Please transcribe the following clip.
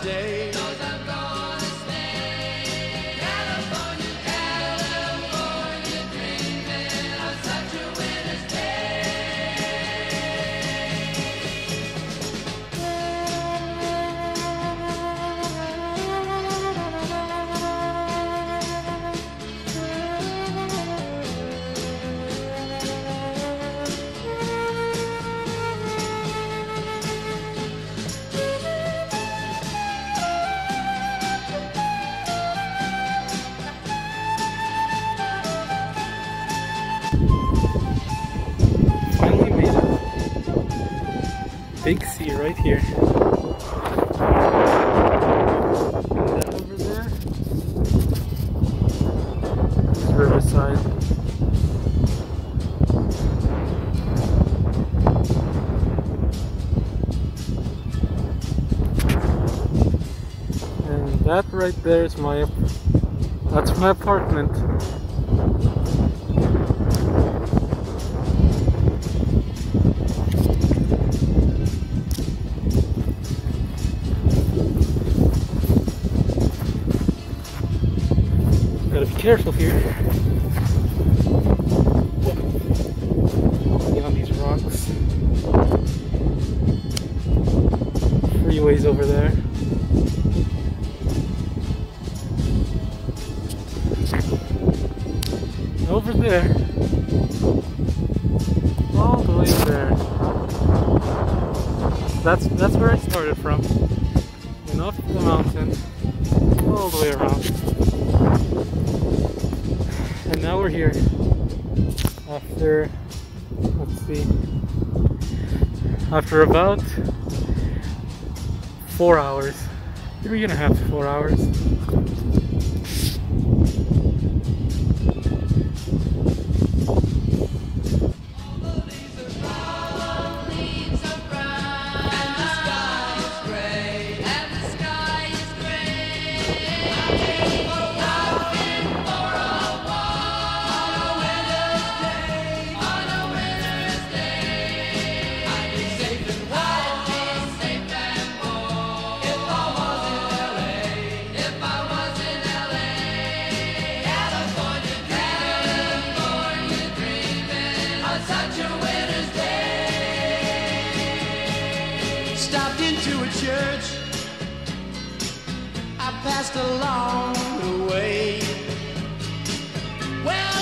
stay. Big C right here. Is Riverside. And that right there is my that's my apartment. Careful here. Walking on these rocks. Freeways over there. Over there. All the way there. That's that's where I started from. And up the mountain. All the way around. And now we're here. After let's see. After about four hours. Three and a half to four hours. stopped into a church. I passed along the way. Well